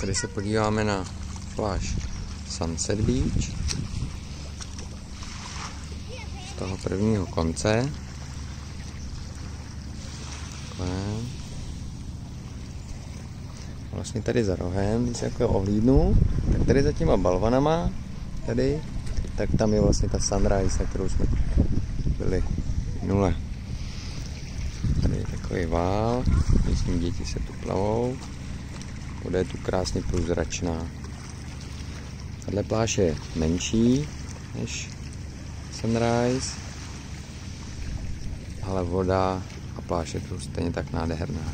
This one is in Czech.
Tady se podíváme na pláž Sunset Beach. Z toho prvního konce. Takhle. Vlastně tady za rohem, když se jako ohlídnu, tak tady za těma balvanama, tady, tak tam je vlastně ta sunrise, na kterou jsme byli minule. Tady je takový vál, myslím děti se tu plavou. Voda je tu krásně průzračná. Tahle pláž je menší než Sunrise, ale voda a pláž je tu stejně tak nádherná.